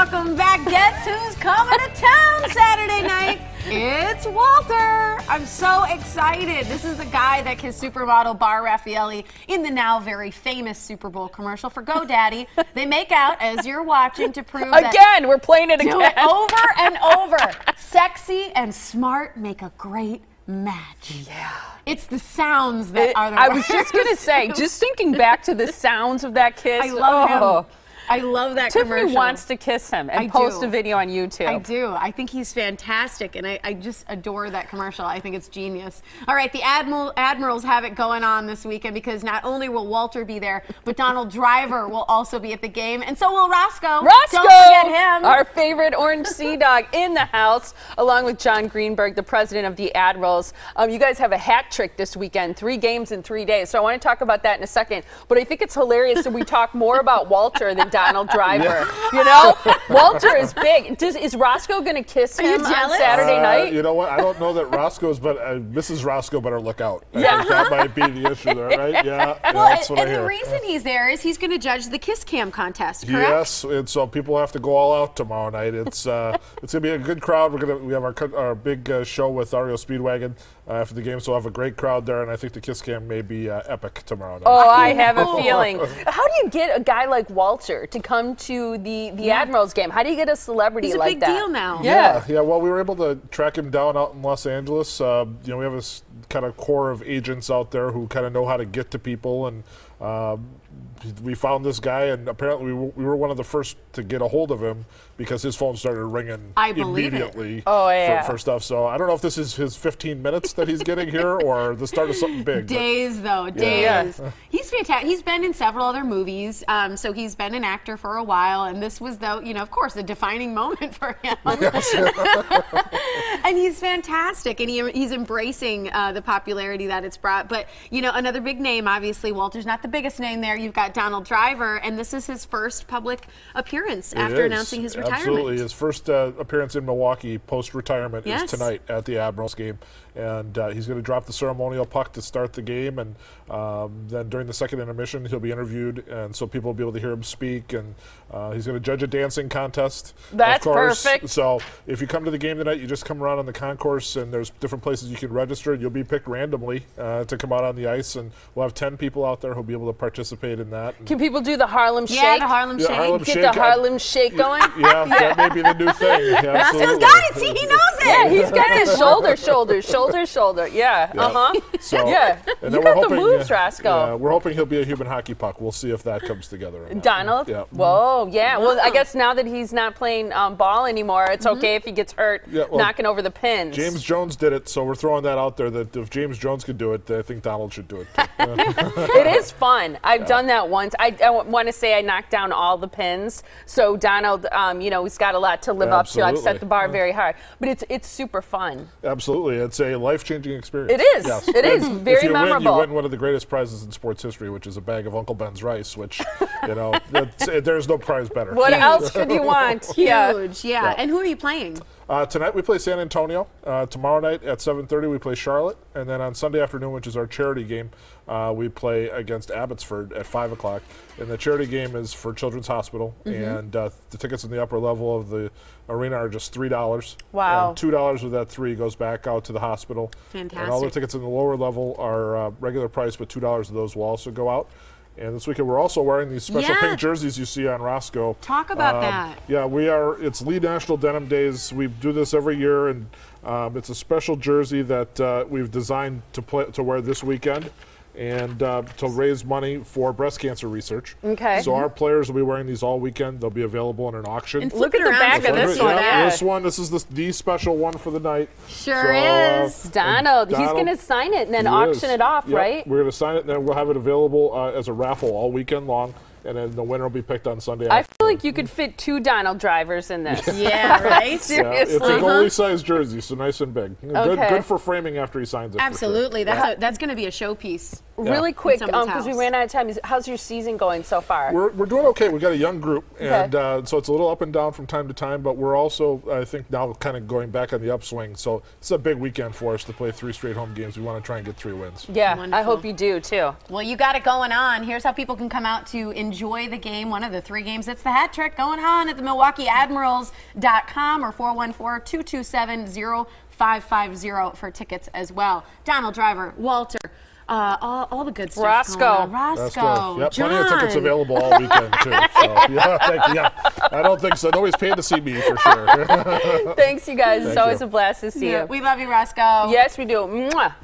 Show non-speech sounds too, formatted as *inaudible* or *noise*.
welcome back. Guess who's coming to town Saturday night? It's Walter. I'm so excited. This is the guy that kissed supermodel Bar Refaeli in the now very famous Super Bowl commercial for GoDaddy. they make out as you're watching to prove that Again, we're playing it again. it over and over. Sexy and smart make a great match. Yeah. It's the sounds that It- are the I was just gonna say, just thinking back to the sounds of that kiss. I love oh. him. I love that Tiffany commercial. wants to kiss him and I post do. a video on YouTube. I do. I think he's fantastic, and I, I just adore that commercial. I think it's genius. All right, the Admiral, Admirals have it going on this weekend because not only will Walter be there, but Donald Driver will also be at the game, and so will Roscoe. Roscoe, Don't forget him. our favorite orange sea *laughs* dog in the house, along with John Greenberg, the president of the Admirals. Um, you guys have a hat trick this weekend, three games in three days. So I want to talk about that in a second. But I think it's hilarious that we talk more about Walter than Donald *laughs* *laughs* Driver. You know, Walter is big. Does, is Roscoe going to kiss you him on? Saturday Uh, night? You know what? I don't know that Roscoe's, but uh, Mrs. Roscoe better look out. Yeah. think that might be the issue there, right? *laughs* Yeah, yeah, well, that's and, what I and the reason he's there is he's going to judge the Kiss Cam contest, correct? Yes, and so people have to go all out tomorrow night. It's uh, *laughs* it's gonna be a good crowd. We're gonna we have our our big uh, show with REO Speedwagon uh, after the game, so we'll have a great crowd there, and I think the Kiss Cam may be uh, epic tomorrow night. Oh, I have a feeling. How do you get a guy like Walter to come to the, the Admirals game? How do you get a celebrity He's a like big that? deal now. Yeah. yeah. Well, we were able to track him down out in Los Angeles. Uh, you know, we have this kind of core of agents out there who kind of know how to get to people, and um, we found this guy, and apparently we were, we were one of the first to get a hold of him because his phone started ringing I believe it. immediately Oh, yeah. for, for stuff. So I don't know if this is his 15 minutes that he's getting here or the start of something big. but- Days though, Yeah. days. He's fantastic. He's been in several other movies, um, so he's been an actor for a while, and this was though, you know, of course, a defining moment *laughs* for him. *laughs* and he's fantastic, and he, he's embracing uh, the popularity that it's brought. But you know, another big name, obviously, Walter's not the biggest name there. You've got Donald Driver, and this is his first public appearance It after is. announcing his retirement. Absolutely. His first uh, appearance in Milwaukee post retirement Yes. is tonight at the Admirals game. And uh, he's going to drop the ceremonial puck to start the game. And um, then during the second intermission, he'll be interviewed. And so people will be able to hear him speak. And uh, he's going to judge a dancing contest. of That's course. perfect. So if you come to the game tonight, you just come around on the concourse, and there's different places you can register. You'll be picked randomly uh, to come out on the ice. And we'll have 10 people out there who'll be able to participate in that. Can people do the Harlem Yeah, Shake? the Harlem Yeah, Shake. Harlem Get Shake, the Harlem Shake going? *laughs* yeah, that may be the new thing. *laughs* Yeah, Roscoe's absolutely. got it. See, he knows it. Yeah, he's got his shoulder, shoulder, shoulder, shoulder. Yeah. Yeah. Uh huh. So, *laughs* Yeah. and You then we're the hoping, moves, Roscoe. Yeah, we're hoping he'll be a human hockey puck. We'll see if that comes together. Donald? Yeah. Whoa, yeah. Well, I guess now that he's not playing um, ball anymore, it's okay if he gets hurt Yeah, well, knocking over the pins. James Jones did it, so we're throwing that out there. That if James Jones could do it, I think Donald should do it. Too. *laughs* It is fun. I've done that once. I, want to say I knocked down all the pins. So Donald, um, you know, he's got a lot to live up to. I've set the bar very high, but it's it's super fun. Absolutely, it's a life-changing experience. It is. Yes. It is And very if you Win, you win one of the greatest prizes in sports history, which is a bag of Uncle Ben's rice. Which, you know, *laughs* that's, there's no prize better. What *laughs* else could you want? Huge, yeah. Yeah. And who are you playing? Uh, tonight we play San Antonio. Uh, tomorrow night at 7:30 we play Charlotte, and then on Sunday afternoon, which is our charity game, uh, we play against Abbotsford at 5 o'clock. And the charity game is for Children's Hospital, and uh, the tickets in the upper level of the arena are just three dollars. Wow. And two dollars of that three goes back out to the hospital. Fantastic! And all the tickets in the lower level are uh, regular price, but two dollars of those will also go out. And this weekend we're also wearing these special Yeah. pink jerseys you see on Roscoe. Talk about Um, that. Yeah, we are. It's Lee National Denim Days. We do this every year, and um, it's a special jersey that uh, we've designed to play to wear this weekend, and uh, to raise money for breast cancer research. Okay. So our players will be wearing these all weekend. They'll be available in an auction. And Look at the back of this one, yeah. This one, this is the, the special one for the night. Sure So, uh, is. Donald, he's going to sign it and then auction is. it off, Yep, right? We're going to sign it, and then we'll have it available uh, as a raffle all weekend long, and then the winner will be picked on Sunday. I afternoon. feel like you could fit two Donald drivers in this. Yeah, *laughs* right? Yeah, it's a Seriously. goalie sized jersey, so nice and big. Good, Okay. good for framing after he signs it. for sure. Absolutely. That's, a, that's going to be a showpiece. Really quick, someone's because we ran out of time. How's your season going so far? We're, we're doing okay. We've got a young group, and Okay. uh, so it's a little up and down from time to time, but we're also, I think, now kind of going back on the upswing. So it's a big weekend for us to play three straight home games. We want to try and get three wins. yeah, I hope you do too. Well, you got it going on. Here's how people can come out to enjoy the game, one of the three games. It's the hat trick going on at the MilwaukeeAdmirals.com or 414-227-0550 for tickets as well. Donald Driver, Walter, uh, all, all the good stuff. Roscoe. going Roscoe. good. Yep, John. plenty of tickets available all weekend too. So *laughs* yeah, thank you. Yeah, I don't think so. Nobody's paid to see me for sure. *laughs* Thanks, you guys. it's Thank always you. a blast to see Yeah, you. we love you, Roscoe. Yes, we do. Mwah.